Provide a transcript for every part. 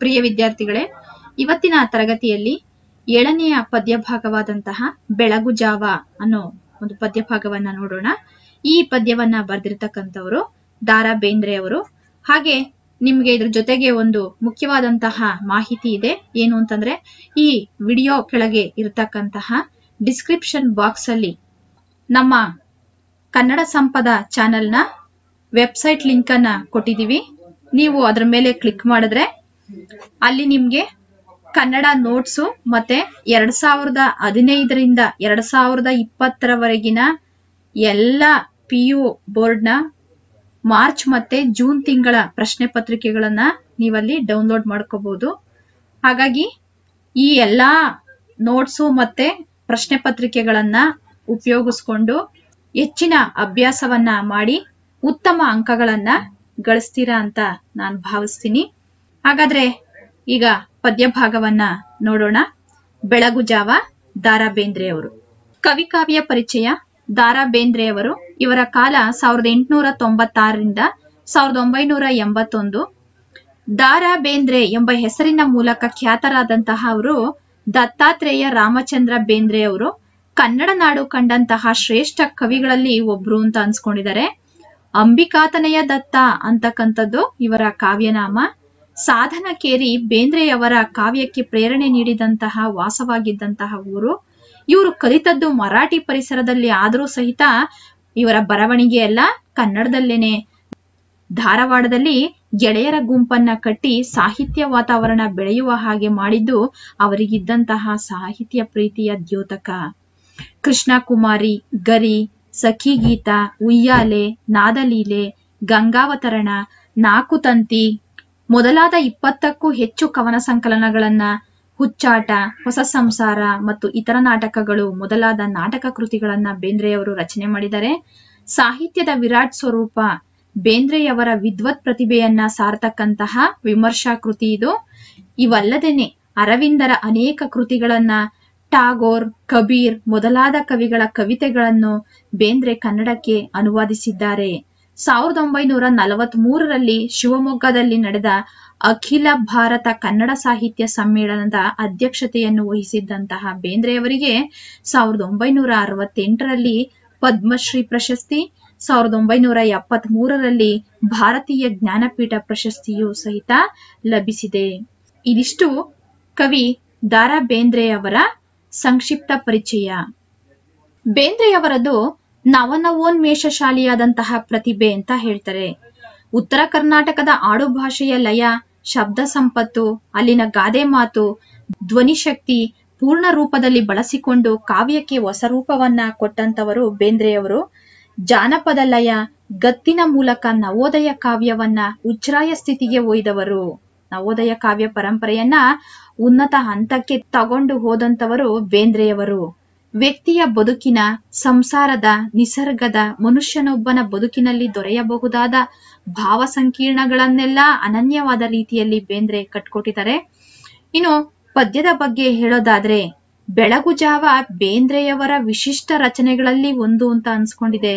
ಪ್ರಿಯ ವಿದ್ಯಾರ್ಥಿಗಳೇ, ಇವತ್ತಿನ ತರಗತಿಯಲ್ಲಿ ಏಳನೆಯ ಪದ್ಯ ಭಾಗವಾದಂತಹ ಬೆಳಗು ಜಾವ ಅನ್ನೋ ಒಂದು ಪದ್ಯ ಭಾಗವನ್ನ ನೋಡೋಣ. ಈ ಪದ್ಯವನ್ನ ಬರೆದಿರ್ತಕ್ಕಂಥವರು ದಾರಾ ಬೇಂದ್ರೆ ಅವರು. ಹಾಗೆ ನಿಮ್ಗೆ ಇದ್ರ ಜೊತೆಗೆ ಒಂದು ಮುಖ್ಯವಾದಂತಹ ಮಾಹಿತಿ ಇದೆ. ಏನು ಅಂತಂದ್ರೆ, ಈ ವಿಡಿಯೋ ಕೆಳಗೆ ಇರತಕ್ಕಂತಹ ಡಿಸ್ಕ್ರಿಪ್ಷನ್ ಬಾಕ್ಸ್ ಅಲ್ಲಿ ನಮ್ಮ ಕನ್ನಡ ಸಂಪದ ಚಾನೆಲ್ನ ವೆಬ್ಸೈಟ್ ಲಿಂಕ್ ಅನ್ನ ಕೊಟ್ಟಿದೀವಿ ನೀವು ಅದರ ಮೇಲೆ ಕ್ಲಿಕ್ ಮಾಡಿದ್ರೆ ಅಲ್ಲಿ ನಿಮ್ಗೆ ಕನ್ನಡ ನೋಟ್ಸು ಮತ್ತೆ ಎರಡ್ ಸಾವಿರದ ಹದಿನೈದರಿಂದ ಎರಡ್ ಸಾವಿರದ ಇಪ್ಪತ್ತರವರೆಗಿನ ಎಲ್ಲ ಪಿ ಯು ಬೋರ್ಡ್ನ ಮಾರ್ಚ್ ಮತ್ತೆ ಜೂನ್ ತಿಂಗಳ ಪ್ರಶ್ನೆ ಪತ್ರಿಕೆಗಳನ್ನ ನೀವಲ್ಲಿ ಡೌನ್ಲೋಡ್ ಮಾಡ್ಕೋಬಹುದು ಹಾಗಾಗಿ ಈ ಎಲ್ಲಾ ನೋಟ್ಸು ಮತ್ತೆ ಪ್ರಶ್ನೆ ಪತ್ರಿಕೆಗಳನ್ನ ಉಪಯೋಗಿಸ್ಕೊಂಡು ಹೆಚ್ಚಿನ ಅಭ್ಯಾಸವನ್ನ ಮಾಡಿ ಉತ್ತಮ ಅಂಕಗಳನ್ನ ಗಳಿಸ್ತೀರಾ ಅಂತ ನಾನು ಭಾವಿಸ್ತೀನಿ. ಹಾಗಾದ್ರೆ ಈಗ ಪದ್ಯ ಭಾಗವನ್ನ ನೋಡೋಣ. ಬೆಳಗು ಜಾವ ದಾರಾ ಬೇಂದ್ರೆ ಅವರು. ಕವಿ ಕಾವ್ಯ ಪರಿಚಯ ದಾರಾ ಬೇಂದ್ರೆ ಅವರು ಇವರ ಕಾಲ ಸಾವಿರದ ಎಂಟುನೂರ ತೊಂಬತ್ತಾರರಿಂದ ಸಾವಿರದ ಒಂಬೈನೂರ ಎಂಬತ್ತೊಂದು. ದಾರಾ ಬೇಂದ್ರೆ ಎಂಬ ಹೆಸರಿನ ಮೂಲಕ ಖ್ಯಾತರಾದಂತಹ ಅವರು ದತ್ತಾತ್ರೇಯ ರಾಮಚಂದ್ರ ಬೇಂದ್ರೆ ಅವರು. ಕನ್ನಡ ನಾಡು ಕಂಡಂತಹ ಶ್ರೇಷ್ಠ ಕವಿಗಳಲ್ಲಿ ಒಬ್ರು ಅಂತ ಅನ್ಸ್ಕೊಂಡಿದ್ದಾರೆ. ಅಂಬಿಕಾತನಯ ದತ್ತ ಅಂತಕ್ಕಂಥದ್ದು ಇವರ ಕಾವ್ಯನಾಮ. ಸಾಧನಕೇರಿ ಬೇಂದ್ರೆಯವರ ಕಾವ್ಯಕ್ಕೆ ಪ್ರೇರಣೆ ನೀಡಿದಂತಹ ವಾಸವಾಗಿದ್ದಂತಹ ಊರು. ಇವರು ಕಲಿತದ್ದು ಮರಾಠಿ ಪರಿಸರದಲ್ಲಿ ಆದರೂ ಸಹಿತ ಇವರ ಬರವಣಿಗೆ ಎಲ್ಲ ಕನ್ನಡದಲ್ಲೇನೆ. ಧಾರವಾಡದಲ್ಲಿ ಗೆಳೆಯರ ಗುಂಪನ್ನ ಕಟ್ಟಿ ಸಾಹಿತ್ಯ ವಾತಾವರಣ ಬೆಳೆಯುವ ಹಾಗೆ ಮಾಡಿದ್ದು ಅವರಿಗಿದ್ದಂತಹ ಸಾಹಿತ್ಯ ಪ್ರೀತಿಯ ದ್ಯೋತಕ. ಕೃಷ್ಣ ಕುಮಾರಿ ಗರಿ ಸಖಿ ಗೀತ ಉಯ್ಯಾಲೆ, ನಾದಲೀಲೆ, ಗಂಗಾವತರಣ ನಾಕುತಂತಿ ಮೊದಲಾದ ಇಪ್ಪತ್ತಕ್ಕೂ ಹೆಚ್ಚು ಕವನ ಸಂಕಲನಗಳನ್ನ ಹುಚ್ಚಾಟ, ಹೊಸ ಸಂಸಾರ ಮತ್ತು ಇತರ ನಾಟಕಗಳು ಮೊದಲಾದ ನಾಟಕ ಕೃತಿಗಳನ್ನ ಬೇಂದ್ರೆಯವರು ರಚನೆ ಮಾಡಿದ್ದಾರೆ ಸಾಹಿತ್ಯದ ವಿರಾಟ್ ಸ್ವರೂಪ ಬೇಂದ್ರೆಯವರ ವಿದ್ವತ್ ಪ್ರತಿಭೆಯನ್ನ ಸಾರ್ತಕ್ಕಂತಹ ವಿಮರ್ಶಾ ಕೃತಿ ಇದು. ಇವಲ್ಲದೇನೆ ಅರವಿಂದರ ಅನೇಕ ಕೃತಿಗಳನ್ನ ಟಾಗೋರ್, ಕಬೀರ್ ಮೊದಲಾದ ಕವಿಗಳ ಕವಿತೆಗಳನ್ನು ಬೇಂದ್ರೆ ಕನ್ನಡಕ್ಕೆ ಅನುವಾದಿಸಿದ್ದಾರೆ. ಸಾವಿರದ ಒಂಬೈನೂರ ನಲವತ್ತ್ ಮೂರರಲ್ಲಿ ಶಿವಮೊಗ್ಗದಲ್ಲಿ ನಡೆದ ಅಖಿಲ ಭಾರತ ಕನ್ನಡ ಸಾಹಿತ್ಯ ಸಮ್ಮೇಳನದ ಅಧ್ಯಕ್ಷತೆಯನ್ನು ವಹಿಸಿದ್ದಂತಹ ಬೇಂದ್ರೆಯವರಿಗೆ ಸಾವಿರದ ಒಂಬೈನೂರ ಅರವತ್ತೆಂಟರಲ್ಲಿ ಪದ್ಮಶ್ರೀ ಪ್ರಶಸ್ತಿ, ಸಾವಿರದ ಒಂಬೈನೂರ ಎಪ್ಪತ್ತ್ ಮೂರರಲ್ಲಿ ಭಾರತೀಯ ಜ್ಞಾನಪೀಠ ಪ್ರಶಸ್ತಿಯೂ ಸಹಿತ ಲಭಿಸಿದೆ. ಇದಿಷ್ಟು ಕವಿ ದಾರಾ ಬೇಂದ್ರೆಯವರ ಸಂಕ್ಷಿಪ್ತ ಪರಿಚಯ. ಬೇಂದ್ರೆಯವರದು ನವನವೋನ್ಮೇಷಶಾಲಿಯಾದಂತಹ ಪ್ರತಿಭೆ ಅಂತ ಹೇಳ್ತಾರೆ. ಉತ್ತರ ಕರ್ನಾಟಕದ ಆಡು ಭಾಷೆಯ ಲಯ, ಶಬ್ದ ಸಂಪತ್ತು, ಅಲ್ಲಿನ ಗಾದೆ ಮಾತು ಧ್ವನಿಶಕ್ತಿ ಪೂರ್ಣ ರೂಪದಲ್ಲಿ ಬಳಸಿಕೊಂಡು ಕಾವ್ಯಕ್ಕೆ ಹೊಸ ರೂಪವನ್ನ ಕೊಟ್ಟಂತವರು ಬೇಂದ್ರೆಯವರು. ಜಾನಪದ ಲಯ, ಗತ್ತಿನ ಮೂಲಕ ನವೋದಯ ಕಾವ್ಯವನ್ನ ಉಚ್ಛ್ರಾಯ ಸ್ಥಿತಿಗೆ ಒಯ್ದವರು. ನವೋದಯ ಕಾವ್ಯ ಪರಂಪರೆಯನ್ನ ಉನ್ನತ ಹಂತಕ್ಕೆ ತಗೊಂಡು ಹೋದಂತವರು ಬೇಂದ್ರೆಯವರು. ವ್ಯಕ್ತಿಯ ಬದುಕಿನ ಸಂಸಾರದ ನಿಸರ್ಗದ ಮನುಷ್ಯನೊಬ್ಬನ ಬದುಕಿನಲ್ಲಿ ದೊರೆಯಬಹುದಾದ ಭಾವ ಸಂಕೀರ್ಣಗಳನ್ನೆಲ್ಲ ಅನನ್ಯವಾದ ರೀತಿಯಲ್ಲಿ ಬೇಂದ್ರೆ ಕಟ್ಕೊಟ್ಟಿದ್ದಾರೆ. ಇನ್ನು ಪದ್ಯದ ಬಗ್ಗೆ ಹೇಳೋದಾದ್ರೆ ಬೆಳಗುಜಾವ ಬೇಂದ್ರೆಯವರ ವಿಶಿಷ್ಟ ರಚನೆಗಳಲ್ಲಿ ಒಂದು ಅಂತ ಅನ್ಸ್ಕೊಂಡಿದೆ.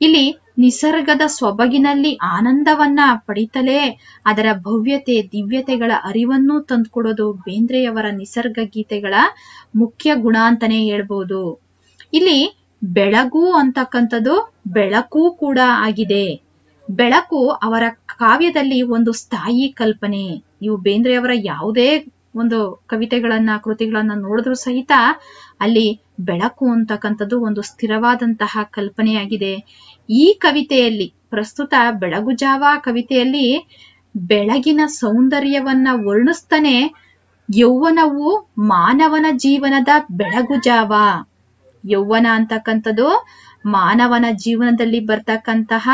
ಇಲ್ಲಿ ನಿಸರ್ಗದ ಸೊಬಗಿನಲ್ಲಿ ಆನಂದವನ್ನ ಪಡಿತಲೇ ಅದರ ಭವ್ಯತೆ, ದಿವ್ಯತೆಗಳ ಅರಿವನ್ನೂ ತಂದುಕೊಡೋದು ಬೇಂದ್ರೆಯವರ ನಿಸರ್ಗ ಗೀತೆಗಳ ಮುಖ್ಯ ಗುಣ ಅಂತಾನೆ ಹೇಳ್ಬೋದು. ಇಲ್ಲಿ ಬೆಳಗು ಅಂತಕ್ಕಂಥದ್ದು ಬೆಳಕು ಕೂಡ ಆಗಿದೆ. ಬೆಳಕು ಅವರ ಕಾವ್ಯದಲ್ಲಿ ಒಂದು ಸ್ಥಾಯಿ ಕಲ್ಪನೆ. ಇವು ಬೇಂದ್ರೆಯವರ ಯಾವುದೇ ಒಂದು ಕವಿತೆಗಳನ್ನ, ಕೃತಿಗಳನ್ನ ನೋಡಿದ್ರು ಸಹಿತ ಅಲ್ಲಿ ಬೆಳಕು ಅಂತಕ್ಕಂಥದ್ದು ಒಂದು ಸ್ಥಿರವಾದಂತಹ ಕಲ್ಪನೆಯಾಗಿದೆ. ಈ ಕವಿತೆಯಲ್ಲಿ, ಪ್ರಸ್ತುತ ಬೆಳಗು ಜಾವ ಕವಿತೆಯಲ್ಲಿ, ಬೆಳಗಿನ ಸೌಂದರ್ಯವನ್ನ ವರ್ಣಿಸ್ತಾನೆ ಯೌವನವು ಮಾನವನ ಜೀವನದ ಬೆಳಗು ಜಾವ. ಯೌವನ ಅಂತಕ್ಕಂಥದ್ದು ಮಾನವನ ಜೀವನದಲ್ಲಿ ಬರ್ತಕ್ಕಂತಹ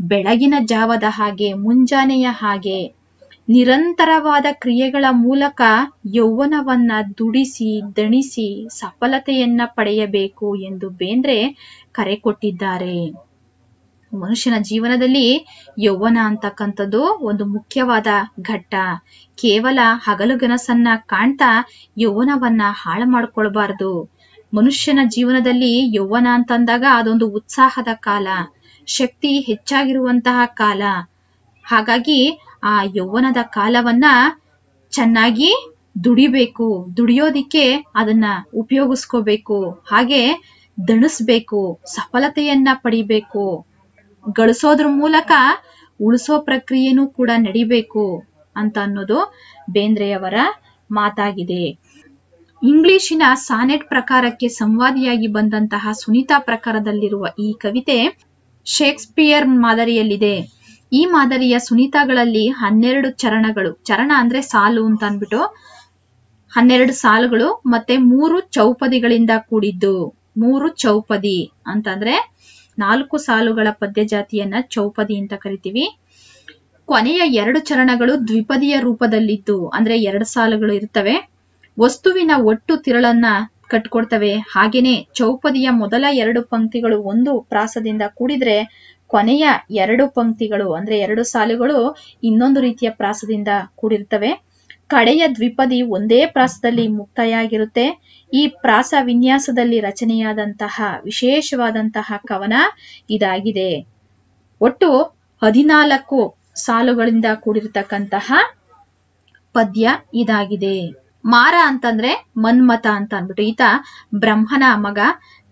ಬೆಳಗಿನ ಜಾವದ ಹಾಗೆ, ಮುಂಜಾನೆಯ ಹಾಗೆ. ನಿರಂತರವಾದ ಕ್ರಿಯೆಗಳ ಮೂಲಕ ಯೌವನವನ್ನ ದುಡಿಸಿ, ದಣಿಸಿ, ಸಫಲತೆಯನ್ನ ಪಡೆಯಬೇಕು ಎಂದು ಬೇಂದ್ರೆ ಕರೆ ಕೊಟ್ಟಿದ್ದಾರೆ. ಮನುಷ್ಯನ ಜೀವನದಲ್ಲಿ ಯೌವನ ಅಂತಕ್ಕಂಥದ್ದು ಒಂದು ಮುಖ್ಯವಾದ ಘಟ್ಟ. ಕೇವಲ ಹಗಲುಗನಸನ್ನ ಕಾಣ್ತಾ ಯೌವನವನ್ನ ಹಾಳು ಮಾಡ್ಕೊಳ್ಬಾರ್ದು. ಮನುಷ್ಯನ ಜೀವನದಲ್ಲಿ ಯೌವನ ಅಂತಂದಾಗ ಅದೊಂದು ಉತ್ಸಾಹದ ಕಾಲ, ಶಕ್ತಿ ಹೆಚ್ಚಾಗಿರುವಂತಹ ಕಾಲ. ಹಾಗಾಗಿ ಆ ಯೌವನದ ಕಾಲವನ್ನ ಚೆನ್ನಾಗಿ ದುಡಿಬೇಕು, ದುಡಿಯೋದಿಕ್ಕೆ ಅದನ್ನ ಉಪಯೋಗಿಸ್ಕೋಬೇಕು, ಹಾಗೆ ದಣಿಸ್ಬೇಕು, ಸಫಲತೆಯನ್ನ ಪಡಿಬೇಕು. ಗಳಿಸೋದ್ರ ಮೂಲಕ ಉಳಿಸೋ ಪ್ರಕ್ರಿಯೆನೂ ಕೂಡ ನಡಿಬೇಕು ಅಂತ ಅನ್ನೋದು ಬೇಂದ್ರೆಯವರ ಮಾತಾಗಿದೆ. ಇಂಗ್ಲಿಶಿನ ಸಾನೆಟ್ ಪ್ರಕಾರಕ್ಕೆ ಸಂವಾದಿಯಾಗಿ ಬಂದಂತಹ ಸುನೀತಾ ಪ್ರಕಾರದಲ್ಲಿರುವ ಈ ಕವಿತೆ ಶೇಕ್ಸ್ಪಿಯರ್ ಮಾದರಿಯಲ್ಲಿದೆ. ಈ ಮಾದರಿಯ ಸುನೀತಾಗಳಲ್ಲಿ ಹನ್ನೆರಡು ಚರಣಗಳು, ಚರಣ ಅಂದ್ರೆ ಸಾಲು ಅಂತ ಅಂದ್ಬಿಟ್ಟು ಹನ್ನೆರಡು ಸಾಲುಗಳು ಮತ್ತೆ ಮೂರು ಚೌಪದಿಗಳಿಂದ ಕೂಡಿದ್ದು, ಮೂರು ಚೌಪದಿ ಅಂತಂದ್ರೆ ನಾಲ್ಕು ಸಾಲುಗಳ ಪದ್ಯ ಜಾತಿಯನ್ನ ಚೌಪದಿ ಅಂತ ಕರಿತೀವಿ. ಕೊನೆಯ ಎರಡು ಚರಣಗಳು ದ್ವಿಪದಿಯ ರೂಪದಲ್ಲಿದ್ದು, ಅಂದ್ರೆ ಎರಡು ಸಾಲುಗಳು ಇರ್ತವೆ. ವಸ್ತುವಿನ ಒಟ್ಟು ತಿರಳನ್ನ ಕಟ್ಕೊಡ್ತವೆ. ಹಾಗೇನೆ ಚೌಪದಿಯ ಮೊದಲ ಎರಡು ಪಂಕ್ತಿಗಳು ಒಂದು ಪ್ರಾಸದಿಂದ ಕೂಡಿದ್ರೆ ಕೊನೆಯ ಎರಡು ಪಂಕ್ತಿಗಳು, ಅಂದ್ರೆ ಎರಡು ಸಾಲುಗಳು ಇನ್ನೊಂದು ರೀತಿಯ ಪ್ರಾಸದಿಂದ ಕೂಡಿರ್ತವೆ. ಕಡೆಯ ದ್ವಿಪದಿ ಒಂದೇ ಪ್ರಾಸದಲ್ಲಿ ಮುಕ್ತಾಯ ಆಗಿರುತ್ತೆ ಈ ಪ್ರಾಸ ವಿನ್ಯಾಸದಲ್ಲಿ ರಚನೆಯಾದಂತಹ ವಿಶೇಷವಾದಂತಹ ಕವನ ಇದಾಗಿದೆ. ಒಟ್ಟು ಹದಿನಾಲ್ಕು ಸಾಲುಗಳಿಂದ ಕೂಡಿರತಕ್ಕಂತಹ ಪದ್ಯ ಇದಾಗಿದೆ. ಮಾರ ಅಂತಂದ್ರೆ ಮನ್ಮತ ಅಂತ ಅಂದ್ಬಿಟ್ಟು, ಈತ ಬ್ರಹ್ಮನ ಮಗ.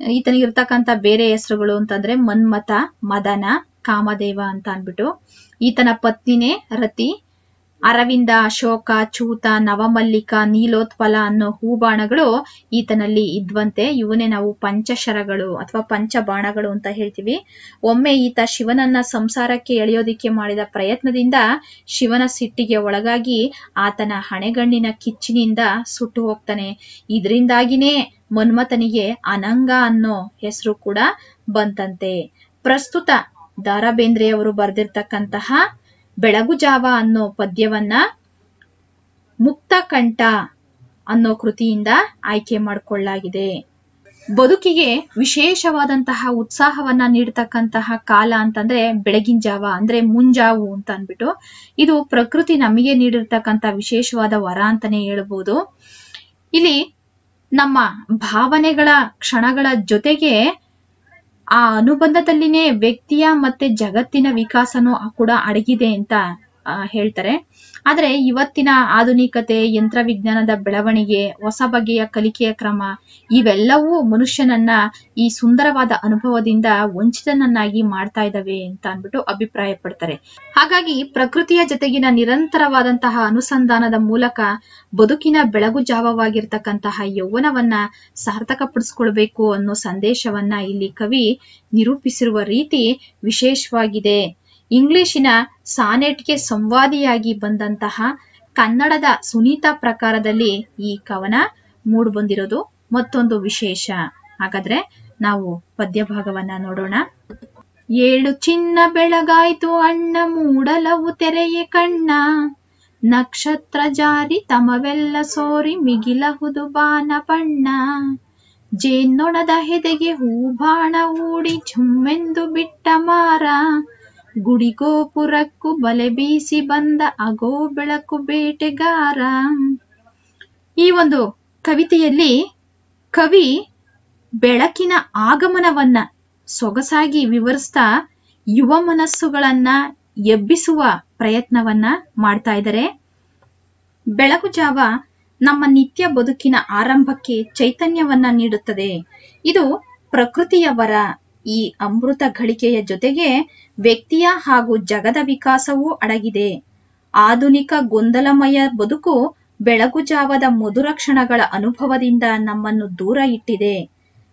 ಈತನಿಗಿರ್ತಕ್ಕಂಥ ಬೇರೆ ಹೆಸರುಗಳು ಅಂತಂದ್ರೆ ಮನ್ಮತ ಮದನ, ಕಾಮದೇವ ಅಂತ ಅಂದ್ಬಿಟ್ಟು, ಈತನ ಪತ್ನಿನೇ ರತಿ ಅರವಿಂದ, ಅಶೋಕ, ಚೂತ, ನವಮಲ್ಲಿಕ, ನೀಲೋತ್ಪಲ ಅನ್ನೋ ಹೂಬಾಣಗಳು ಈತನಲ್ಲಿ ಇದ್ವಂತೆ. ಇವನೇ ನಾವು ಪಂಚಶರಗಳು ಅಥವಾ ಪಂಚಬಾಣಗಳು ಅಂತ ಹೇಳ್ತೀವಿ. ಒಮ್ಮೆ ಈತ ಶಿವನನ್ನ ಸಂಸಾರಕ್ಕೆ ಎಳೆಯೋದಿಕ್ಕೆ ಮಾಡಿದ ಪ್ರಯತ್ನದಿಂದ ಶಿವನ ಸಿಟ್ಟಿಗೆ ಒಳಗಾಗಿ ಆತನ ಹಣೆಗಣ್ಣಿನ ಕಿಚ್ಚಿನಿಂದ ಸುಟ್ಟು ಹೋಗ್ತಾನೆ. ಇದರಿಂದಾಗಿನೇ ಮನ್ಮಥನಿಗೆ ಅನಂಗ ಅನ್ನೋ ಹೆಸರು ಕೂಡ ಬಂತಂತೆ. ಪ್ರಸ್ತುತ ದಾರಾ ಬೇಂದ್ರೆಯವರು ಬರೆದಿರ್ತಕ್ಕಂತಹ ಬೆಳಗುಜಾವ ಅನ್ನೋ ಪದ್ಯವನ್ನ ಮುಕ್ತ ಕಂಠ ಅನ್ನೋ ಕೃತಿಯಿಂದ ಆಯ್ಕೆ ಮಾಡಿಕೊಳ್ಳಲಾಗಿದೆ ಬದುಕಿಗೆ ವಿಶೇಷವಾದಂತಹ ಉತ್ಸಾಹವನ್ನ ನೀಡ್ತಕ್ಕಂತಹ ಕಾಲ ಅಂತಂದ್ರೆ ಬೆಳಗಿನ ಜಾವ, ಅಂದ್ರೆ ಮುಂಜಾವು ಅಂತ ಅಂದ್ಬಿಟ್ಟು ಇದು ಪ್ರಕೃತಿ ನಮಗೆ ನೀಡಿರ್ತಕ್ಕಂಥ ವಿಶೇಷವಾದ ವರ ಅಂತಾನೆ ಹೇಳ್ಬೋದು. ಇಲ್ಲಿ ನಮ್ಮ ಭಾವನೆಗಳ ಕ್ಷಣಗಳ ಜೊತೆಗೆ ಆ ಅನುಬಂಧದಲ್ಲಿನೇ ವ್ಯಕ್ತಿಯ ಮತ್ತೆ ಜಗತ್ತಿನ ವಿಕಾಸನೂ ಕೂಡ ಅಡಗಿದೆ ಅಂತ ಹೇಳ್ತಾರೆ. ಆದ್ರೆ ಇವತ್ತಿನ ಆಧುನಿಕತೆ, ಯಂತ್ರವಿಜ್ಞಾನದ ಬೆಳವಣಿಗೆ, ಹೊಸ ಬಗೆಯ ಕಲಿಕೆಯ ಕ್ರಮ, ಇವೆಲ್ಲವೂ ಮನುಷ್ಯನನ್ನ ಈ ಸುಂದರವಾದ ಅನುಭವದಿಂದ ವಂಚಿತನನ್ನಾಗಿ ಮಾಡ್ತಾ ಇದ್ದಾವೆ ಅಂತ ಅಂದ್ಬಿಟ್ಟು ಅಭಿಪ್ರಾಯ ಪಡ್ತಾರೆ ಹಾಗಾಗಿ ಪ್ರಕೃತಿಯ ಜೊತೆಗಿನ ನಿರಂತರವಾದಂತಹ ಅನುಸಂಧಾನದ ಮೂಲಕ ಬದುಕಿನ ಬೆಳಗು ಜಾವವಾಗಿರ್ತಕ್ಕಂತಹ ಯೌವನವನ್ನ ಸಾರ್ಥಕಪಡಿಸ್ಕೊಳ್ಬೇಕು ಅನ್ನೋ ಸಂದೇಶವನ್ನ ಇಲ್ಲಿ ಕವಿ ನಿರೂಪಿಸಿರುವ ರೀತಿ ವಿಶೇಷವಾಗಿದೆ. ಇಂಗ್ಲಿಶಿನ ಸಾನೆಟ್ಗೆ ಸಂವಾದಿಯಾಗಿ ಬಂದಂತಹ ಕನ್ನಡದ ಸುನೀತಾ ಪ್ರಕಾರದಲ್ಲಿ ಈ ಕವನ ಮೂಡ್ಬಂದಿರೋದು ಮತ್ತೊಂದು ವಿಶೇಷ. ಹಾಗಾದ್ರೆ ನಾವು ಪದ್ಯ ಭಾಗವನ್ನ ನೋಡೋಣ. ಏಳು ಚಿನ್ನ ಬೆಳಗಾಯ್ತು ಅಣ್ಣ, ಮೂಡಲವು ತೆರೆಯೇ ಕಣ್ಣ. ನಕ್ಷತ್ರ ಜಾರಿ ತಮವೆಲ್ಲ ಸೋರಿ ಮಿಗಿಲಹುದು ಬಾನ ಬಣ್ಣ. ಜೇನ್ನೊಣದ ಹೆದೆಗೆ ಹೂಬಾಣ ಊಡಿ ಝುಮ್ಮೆಂದು ಬಿಟ್ಟ ಮಾರ. ಗುಡಿಗೋಪುರಕ್ಕೂ ಬಲೆ ಬೀಸಿ ಬಂದ ಅಗೋ ಬೆಳಕು ಬೇಟೆಗಾರ. ಈ ಒಂದು ಕವಿತೆಯಲ್ಲಿ ಕವಿ ಬೆಳಕಿನ ಆಗಮನವನ್ನ ಸೊಗಸಾಗಿ ವಿವರಿಸ್ತಾ ಯುವ ಮನಸ್ಸುಗಳನ್ನ ಎಬ್ಬಿಸುವ ಪ್ರಯತ್ನವನ್ನ ಮಾಡ್ತಾ ಇದ್ದಾರೆ. ಬೆಳಕು ಜಾವ ನಮ್ಮ ನಿತ್ಯ ಬದುಕಿನ ಆರಂಭಕ್ಕೆ ಚೈತನ್ಯವನ್ನ ನೀಡುತ್ತದೆ. ಇದು ಪ್ರಕೃತಿಯ ವರ. ಈ ಅಮೃತ ಗಳಿಕೆಯ ಜೊತೆಗೆ ವ್ಯಕ್ತಿಯ ಹಾಗೂ ಜಗದ ವಿಕಾಸವೂ ಅಡಗಿದೆ. ಆಧುನಿಕ ಗೊಂದಲಮಯ ಬದುಕು ಬೆಳಕು ಜಾವದ ಮಧುರ ಕ್ಷಣಗಳ ಅನುಭವದಿಂದ ನಮ್ಮನ್ನು ದೂರ ಇಟ್ಟಿದೆ.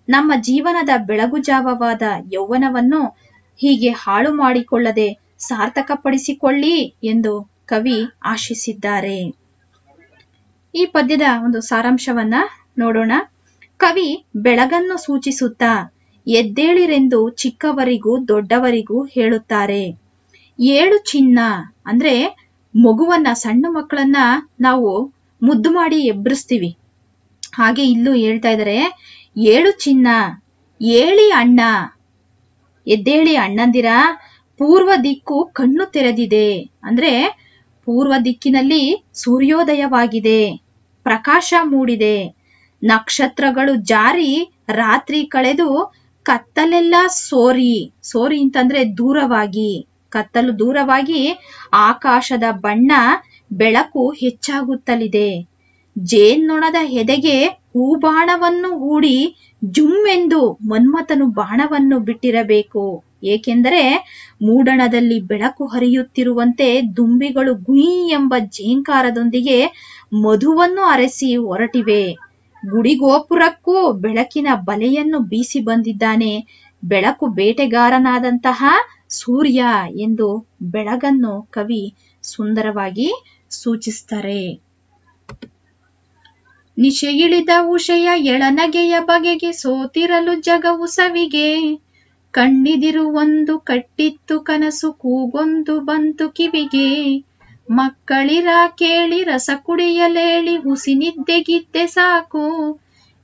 ನಮ್ಮ ಜೀವನದ ಬೆಳಗು ಜಾವವಾದ ಯೌವನವನ್ನು ಹೀಗೆ ಹಾಳು ಮಾಡಿಕೊಳ್ಳದೆ ಸಾರ್ಥಕಪಡಿಸಿಕೊಳ್ಳಿ ಎಂದು ಕವಿ ಆಶಿಸಿದ್ದಾರೆ. ಈ ಪದ್ಯದ ಒಂದು ಸಾರಾಂಶವನ್ನ ನೋಡೋಣ. ಕವಿ ಬೆಳಗನ್ನು ಸೂಚಿಸುತ್ತಾ ಎದ್ದೇಳಿರೆಂದು ಚಿಕ್ಕವರಿಗೂ ದೊಡ್ಡವರಿಗೂ ಹೇಳುತ್ತಾರೆ. ಏಳು ಚಿನ್ನ ಅಂದ್ರೆ ಮಗುವನ್ನ, ಸಣ್ಣ ಮಕ್ಕಳನ್ನ ನಾವು ಮುದ್ದು ಮಾಡಿ ಎಬ್ಬರಿಸ್ತೀವಿ ಹಾಗೆ ಇಲ್ಲೂ ಹೇಳ್ತಾ ಇದ್ದಾರೆ ಏಳು ಚಿನ್ನ, ಏಳಿ ಅಣ್ಣ. ಎದ್ದೇಳಿ ಅಣ್ಣಂದಿರ ಪೂರ್ವ ದಿಕ್ಕು ಕಣ್ಣು ತೆರೆದಿದೆ. ಅಂದ್ರೆ ಪೂರ್ವ ದಿಕ್ಕಿನಲ್ಲಿ ಸೂರ್ಯೋದಯವಾಗಿದೆ, ಪ್ರಕಾಶ ಮೂಡಿದೆ. ನಕ್ಷತ್ರಗಳು ಜಾರಿ ರಾತ್ರಿ ಕಳೆದು ಕತ್ತಲೆಲ್ಲ ಸೋರಿ ಸೋರಿ ಅಂತಂದ್ರೆ ದೂರವಾಗಿ, ಕತ್ತಲು ದೂರವಾಗಿ ಆಕಾಶದ ಬಣ್ಣ ಬೆಳಕು ಹೆಚ್ಚಾಗುತ್ತಲಿದೆ. ಜೇನ್ನೊಣದ ಎದೆಗೆ ಹೂಬಾಣವನ್ನು ಹೂಡಿ ಜುಮ್ಮೆಂದು ಮನ್ಮಥನು ಬಾಣವನ್ನು ಬಿಟ್ಟಿರಬೇಕು. ಏಕೆಂದರೆ ಮೂಡಣದಲ್ಲಿ ಬೆಳಕು ಹರಿಯುತ್ತಿರುವಂತೆ ದುಂಬಿಗಳು ಗುಯಿ ಎಂಬ ಜೇಂಕಾರದೊಂದಿಗೆ ಮಧುವನ್ನು ಅರಸಿ ಹೊರಟಿವೆ. ಗುಡಿಗೋಪುರಕ್ಕೂ ಬೆಳಕಿನ ಬಲೆಯನ್ನು ಬೀಸಿ ಬಂದಿದ್ದಾನೆ. ಬೆಳಕು ಬೇಟೆಗಾರನಾದಂತಹ ಸೂರ್ಯ ಎಂದು ಬೆಳಗನ್ನು ಕವಿ ಸುಂದರವಾಗಿ ಸೂಚಿಸ್ತಾರೆ. ನಿಶೆಯಿಳಿದ ಉಷೆಯ ಎಳನಗೆಯ ಬಗೆಗೆ ಸೋತಿರಲು ಜಗವು ಸವಿಗೆ. ಕಣ್ಣಿದಿರು ಒಂದು ಕಟ್ಟಿತ್ತು ಕನಸು ಕೂಗೊಂದು ಬಂತು ಕಿವಿಗೆ. ಮಕ್ಕಳಿರ ಕೇಳಿ ರಸ ಕುಡಿಯಲೇಳಿ ಹುಸಿನಿದ್ದೆಗಿದ್ದೆ ಸಾಕು.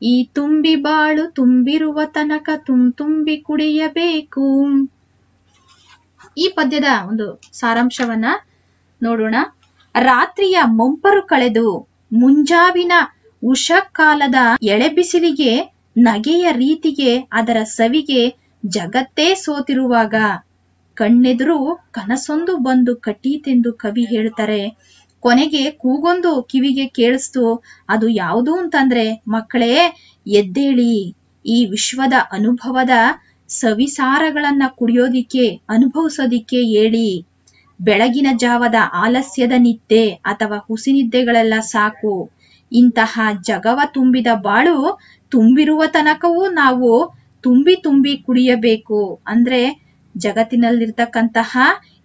ಈ ತುಂಬಿ ಬಾಳು ತುಂಬಿರುವ ತನಕ ತುಂ ತುಂಬಿ ಕುಡಿಯಬೇಕು. ಈ ಪದ್ಯದ ಒಂದು ಸಾರಾಂಶವನ್ನ ನೋಡೋಣ. ರಾತ್ರಿಯ ಮೊಂಪರು ಕಳೆದು ಮುಂಜಾವಿನ ಉಷಕಾಲದ ಎಳೆಬಿಸಿಲಿಗೆ ನಗೆಯ ರೀತಿಗೆ, ಅದರ ಸವಿಗೆ ಜಗತ್ತೇ ಸೋತಿರುವಾಗ ಕಣ್ಣೆದುರು ಕನಸೊಂದು ಬಂದು ಕಟ್ಟೀತೆಂದು ಕವಿ ಹೇಳ್ತಾರೆ. ಕೊನೆಗೆ ಕೂಗೊಂದು ಕಿವಿಗೆ ಕೇಳಿಸ್ತು, ಅದು ಯಾವುದು ಅಂತಂದ್ರೆ, ಮಕ್ಕಳೇ, ಎದ್ದೇಳಿ, ಈ ವಿಶ್ವದ ಅನುಭವದ ಸವಿಸಾರಗಳನ್ನ ಕುಡಿಯೋದಿಕ್ಕೆ, ಅನುಭವಿಸೋದಿಕ್ಕೆ ಹೇಳಿ. ಬೆಳಗಿನ ಜಾವದ ಆಲಸ್ಯದ ನಿದ್ದೆ ಅಥವಾ ಹುಸಿನಿದ್ದೆಗಳೆಲ್ಲ ಸಾಕು. ಇಂತಹ ಜಗವ ತುಂಬಿದ ಬಾಳು ತುಂಬಿರುವ ತನಕವೂ ನಾವು ತುಂಬಿ ತುಂಬಿ ಕುಡಿಯಬೇಕು. ಅಂದ್ರೆ ಜಗತ್ತಿನಲ್ಲಿರ್ತಕ್ಕಂತಹ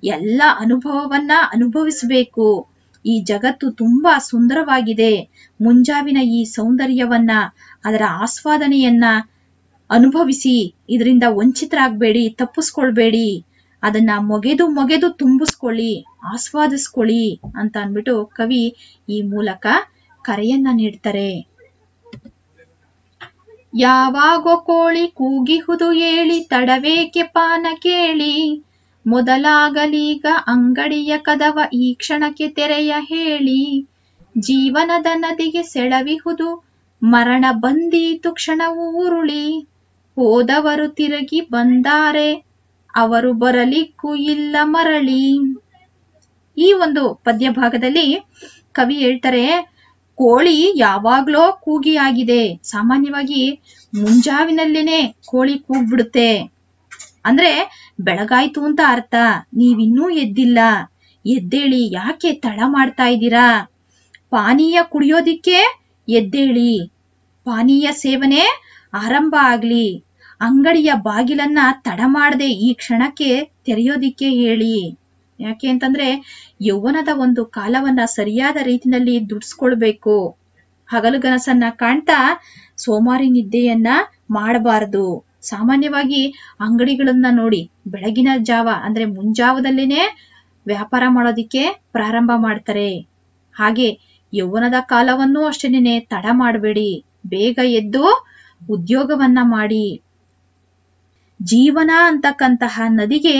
ಎಲ್ಲ ಅನುಭವವನ್ನ ಅನುಭವಿಸಬೇಕು. ಈ ಜಗತ್ತು ತುಂಬಾ ಸುಂದರವಾಗಿದೆ. ಮುಂಜಾವಿನ ಈ ಸೌಂದರ್ಯವನ್ನ, ಅದರ ಆಸ್ವಾದನೆಯನ್ನ ಅನುಭವಿಸಿ, ಇದರಿಂದ ವಂಚಿತರಾಗಬೇಡಿ, ತಪ್ಪಿಸ್ಕೊಳ್ಬೇಡಿ, ಅದನ್ನ ಮೊಗೆದು ಮೊಗೆದು ತುಂಬಿಸ್ಕೊಳ್ಳಿ, ಆಸ್ವಾದಿಸ್ಕೊಳ್ಳಿ ಅಂತ ಅಂದ್ಬಿಟ್ಟು ಕವಿ ಈ ಮೂಲಕ ಕರೆಯನ್ನ ನೀಡ್ತಾರೆ. ಯಾವಾಗೋ ಕೋಳಿ ಕೂಗಿಹುದು ಏಳಿ, ತಡವೇಕೆ ಪಾನ ಕೇಳಿ? ಮೊದಲಾಗಲೀಗ ಅಂಗಡಿಯ ಕದವ ಈ ಕ್ಷಣಕ್ಕೆ ತೆರೆಯ ಹೇಳಿ. ಜೀವನದ ನದಿಗೆ ಸೆಳವಿಹುದು, ಮರಣ ಬಂದೀತು ಕ್ಷಣವು ಉರುಳಿ. ಹೋದವರು ತಿರುಗಿ ಬಂದಾರೆ, ಅವರು ಬರಲಿಕ್ಕೂ ಇಲ್ಲ ಮರಳಿ. ಈ ಒಂದು ಪದ್ಯ ಭಾಗದಲ್ಲಿ ಕವಿ ಹೇಳ್ತಾರೆ ಕೋಳಿ ಯಾವಾಗ್ಲೋ ಕೂಗಿ ಆಗಿದೆ ಸಾಮಾನ್ಯವಾಗಿ ಮುಂಜಾವಿನಲ್ಲೇನೆ ಕೋಳಿ ಕೂಗ್ಬಿಡುತ್ತೆ. ಅಂದ್ರೆ ಬೆಳಗಾಯ್ತು ಅಂತ ಅರ್ಥ. ನೀವಿನ್ನೂ ಎದ್ದಿಲ್ಲ. ಎದ್ದೇಳಿ ಯಾಕೆ ತಡ ಮಾಡ್ತಾ ಇದ್ದೀರಾ? ಪಾನೀಯ ಕುಡಿಯೋದಿಕ್ಕೆ ಎದ್ದೇಳಿ. ಪಾನೀಯ ಸೇವನೆ ಆರಂಭ ಆಗ್ಲಿ. ಅಂಗಡಿಯ ಬಾಗಿಲನ್ನ ತಡ ಮಾಡದೆ ಈ ಕ್ಷಣಕ್ಕೆ ತೆರೆಯೋದಿಕ್ಕೆ ಹೇಳಿ. ಯಾಕೆ ಅಂತಂದ್ರೆ ಯೌವನದ ಒಂದು ಕಾಲವನ್ನ ಸರಿಯಾದ ರೀತಿನಲ್ಲಿ ದುಡಿಸ್ಕೊಳ್ಬೇಕು. ಹಗಲುಗನಸನ್ನ ಕಾಣ್ತಾ ಸೋಮಾರಿ ನಿದ್ದೆಯನ್ನ ಮಾಡಬಾರದು. ಸಾಮಾನ್ಯವಾಗಿ ಅಂಗಡಿಗಳನ್ನ ನೋಡಿ ಬೆಳಗಿನ ಜಾವ, ಅಂದ್ರೆ ಮುಂಜಾವದಲ್ಲೇನೆ ವ್ಯಾಪಾರ ಮಾಡೋದಿಕ್ಕೆ ಪ್ರಾರಂಭ ಮಾಡ್ತಾರೆ. ಹಾಗೆ ಯೌವನದ ಕಾಲವನ್ನು ಅಷ್ಟೇನೆ ತಡ ಮಾಡಬೇಡಿ. ಬೇಗ ಎದ್ದು ಉದ್ಯೋಗವನ್ನ ಮಾಡಿ. ಜೀವನ ಅಂತಕ್ಕಂತಹ ನದಿಗೆ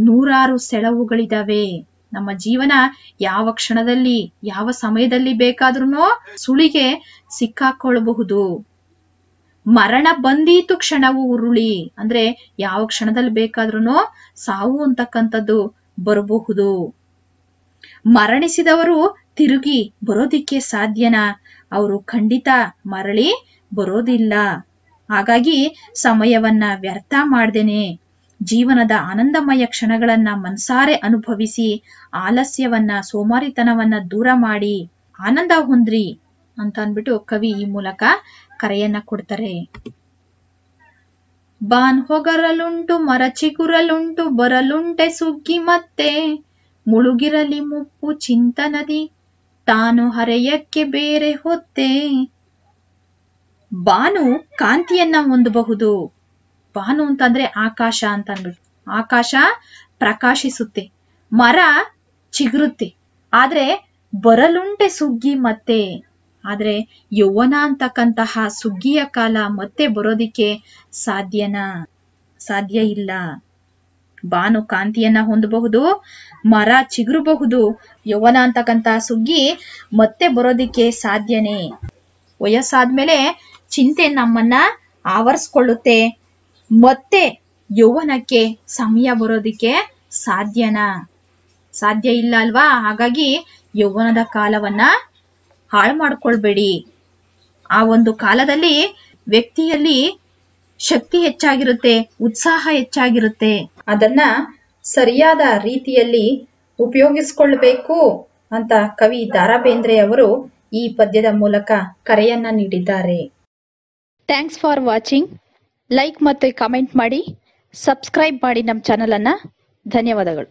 ನೂರಾರು ಸೆಳವುಗಳಿದಾವೆ. ನಮ್ಮ ಜೀವನ ಯಾವ ಕ್ಷಣದಲ್ಲಿ, ಯಾವ ಸಮಯದಲ್ಲಿ ಬೇಕಾದ್ರೂ ಸುಳಿಗೆ ಸಿಕ್ಕಾಕೊಳ್ಳಬಹುದು. ಮರಣ ಬಂದೀತು ಕ್ಷಣವು ಉರುಳಿ. ಅಂದ್ರೆ ಯಾವ ಕ್ಷಣದಲ್ಲಿ ಬೇಕಾದ್ರೂ ಸಾವು ಅಂತಕ್ಕಂಥದ್ದು ಬರಬಹುದು. ಮರಣಿಸಿದವರು ತಿರುಗಿ ಬರೋದಿಕ್ಕೆ ಸಾಧ್ಯನಾ? ಅವರು ಖಂಡಿತ ಮರಳಿ ಬರೋದಿಲ್ಲ. ಹಾಗಾಗಿ ಸಮಯವನ್ನ ವ್ಯರ್ಥ ಮಾಡ್ದೇನೆ. ಜೀವನದ ಆನಂದಮಯ ಕ್ಷಣಗಳನ್ನ ಮನ್ಸಾರೆ ಅನುಭವಿಸಿ, ಆಲಸ್ಯವನ್ನ, ಸೋಮಾರಿತನವನ್ನ ದೂರ ಮಾಡಿ ಆನಂದ ಹೊಂದ್ರಿ ಅಂತ ಅಂದ್ಬಿಟ್ಟು ಕವಿ ಈ ಮೂಲಕ ಕರೆಯನ್ನ ಕೊಡ್ತಾರೆ. ಬಾನ್ ಹೊಗರಲುಂಟು ಮರಚಿಗುರಲುಂಟು ಬರಲುಂಟೆ ಸುಗ್ಗಿ ಮತ್ತೆ, ಮುಳುಗಿರಲಿ ಮುಪ್ಪು ಚಿಂತನದಿ, ತಾನು ಹರೆಯಕ್ಕೆ ಬೇರೆ ಹೊತ್ತೆ. ಬಾನು ಕಾಂತಿಯನ್ನ ಹೊಂದಬಹುದು. ಬಾನು ಅಂತಂದ್ರೆ ಆಕಾಶ ಅಂತ ಅನ್ಬಿಟ್ಟು. ಆಕಾಶ ಪ್ರಕಾಶಿಸುತ್ತೆ, ಮರ ಚಿಗುರುತ್ತೆ, ಆದ್ರೆ ಬರಲುಂಟೆ ಸುಗ್ಗಿ ಮತ್ತೆ. ಆದ್ರೆ ಯೌವನ ಅಂತಕ್ಕಂತಹ ಸುಗ್ಗಿಯ ಕಾಲ ಮತ್ತೆ ಬರೋದಿಕ್ಕೆ ಸಾಧ್ಯನ? ಸಾಧ್ಯ ಇಲ್ಲ. ಬಾನು ಕಾಂತಿಯನ್ನ ಹೊಂದಬಹುದು, ಮರ ಚಿಗುರಬಹುದು, ಯೌವನ ಅಂತಕ್ಕಂತಹ ಸುಗ್ಗಿ ಮತ್ತೆ ಬರೋದಿಕ್ಕೆ ಸಾಧ್ಯನೇ. ವಯಸ್ಸಾದ್ಮೇಲೆ ಚಿಂತೆ ನಮ್ಮನ್ನ ಆವರಿಸ್ಕೊಳ್ಳುತ್ತೆ. ಮತ್ತೆ ಯೌವನಕ್ಕೆ ಸಮಯ ಬರೋದಿಕ್ಕೆ ಸಾಧ್ಯನಾ? ಸಾಧ್ಯ ಇಲ್ಲ ಅಲ್ವಾ? ಹಾಗಾಗಿ ಯೌವನದ ಕಾಲವನ್ನ ಹಾಳು ಮಾಡ್ಕೊಳ್ಬೇಡಿ. ಆ ಒಂದು ಕಾಲದಲ್ಲಿ ವ್ಯಕ್ತಿಯಲ್ಲಿ ಶಕ್ತಿ ಹೆಚ್ಚಾಗಿರುತ್ತೆ, ಉತ್ಸಾಹ ಹೆಚ್ಚಾಗಿರುತ್ತೆ. ಅದನ್ನ ಸರಿಯಾದ ರೀತಿಯಲ್ಲಿ ಉಪಯೋಗಿಸ್ಕೊಳ್ಬೇಕು ಅಂತ ಕವಿ ದಾರಾ ಬೇಂದ್ರೆ ಅವರು ಈ ಪದ್ಯದ ಮೂಲಕ ಕರೆಯನ್ನ ನೀಡಿದ್ದಾರೆ. ಥ್ಯಾಂಕ್ಸ್ ಫಾರ್ ವಾಚಿಂಗ್ ಲೈಕ್ ಮತ್ತು ಕಮೆಂಟ್ ಮಾಡಿ ಸಬ್ಸ್ಕ್ರೈಬ್ ಮಾಡಿ ನಮ್ಮ ಚಾನಲ್ ಅನ್ನ. ಧನ್ಯವಾದಗಳು.